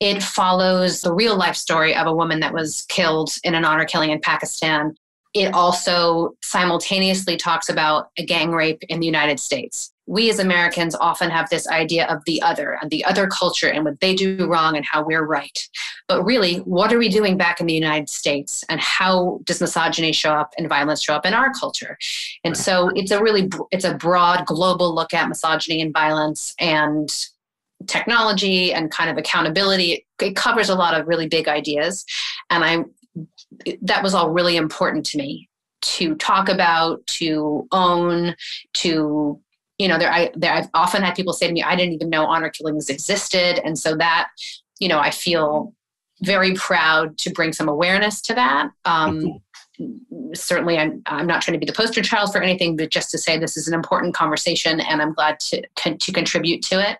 it follows the real life story of a woman that was killed in an honor killing in Pakistan. It also simultaneously talks about a gang rape in the United States. We as Americans often have this idea of the other and the other culture and what they do wrong and how we're right. But really, what are we doing back in the United States and how does misogyny show up and violence show up in our culture? And so it's a really it's a broad global look at misogyny and violence and technology and kind of accountability. It, covers a lot of really big ideas. And I that was all really important to me to talk about, to own, to you know, there I there I've often had people say to me, I didn't even know honor killings existed. And so that, you know, I feel very proud to bring some awareness to that. Um, mm-hmm. certainly I'm, I'm not trying to be the poster child for anything but just to say this is an important conversation and i'm glad to, to contribute to it